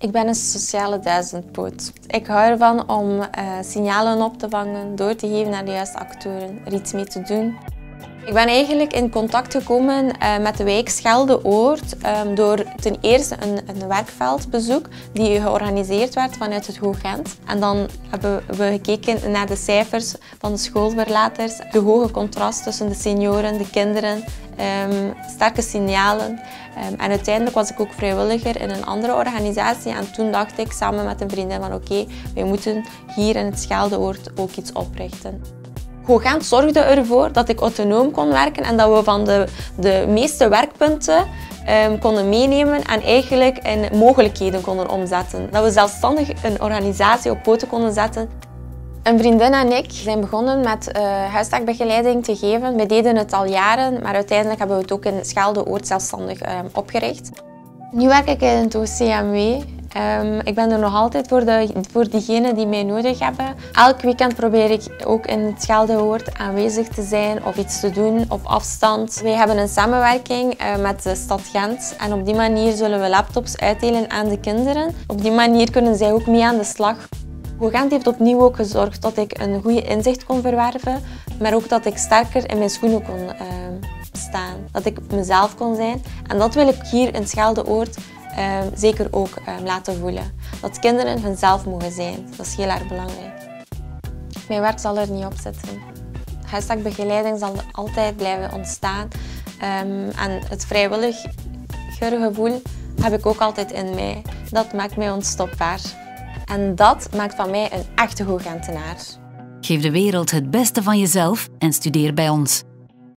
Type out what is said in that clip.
Ik ben een sociale duizendpoot. Ik hou ervan om uh, signalen op te vangen, door te geven naar de juiste actoren, er iets mee te doen. Ik ben eigenlijk in contact gekomen uh, met de wijk Schelde-Oort um, door ten eerste een, een, werkveldbezoek die georganiseerd werd vanuit het Hoog-Gent. En dan hebben we gekeken naar de cijfers van de schoolverlaters, de hoge contrast tussen de senioren, de kinderen, um, sterke signalen. Um, en uiteindelijk was ik ook vrijwilliger in een andere organisatie en toen dacht ik samen met een vriendin van oké, okay, wij moeten hier in het Scheldeoord ook iets oprichten. Hoogent zorgde ervoor dat ik autonoom kon werken en dat we van de, de meeste werkpunten um, konden meenemen en eigenlijk in mogelijkheden konden omzetten. Dat we zelfstandig een organisatie op poten konden zetten. Een vriendin en ik zijn begonnen met uh, huisdagbegeleiding te geven. We deden het al jaren, maar uiteindelijk hebben we het ook in Schelde-Oort zelfstandig uh, opgericht. Nu werk ik in het OCMW Um, ik ben er nog altijd voor, de, voor diegenen die mij nodig hebben. Elk weekend probeer ik ook in het Scheldehoort aanwezig te zijn of iets te doen op afstand. Wij hebben een samenwerking uh, met de stad Gent en op die manier zullen we laptops uitdelen aan de kinderen. Op die manier kunnen zij ook mee aan de slag. Gent heeft opnieuw ook gezorgd dat ik een goede inzicht kon verwerven, maar ook dat ik sterker in mijn schoenen kon uh, staan. Dat ik mezelf kon zijn. En dat wil ik hier in Scheldeoord uh, zeker ook uh, laten voelen. Dat kinderen hunzelf mogen zijn. Dat is heel erg belangrijk. Mijn werk zal er niet op zitten. Huisdagbegeleiding zal altijd blijven ontstaan. En het vrijwilligergevoel heb ik ook altijd in mij. Dat maakt mij onstopbaar. En dat maakt van mij een echte Hooggentenaar. Geef de wereld het beste van jezelf en studeer bij ons.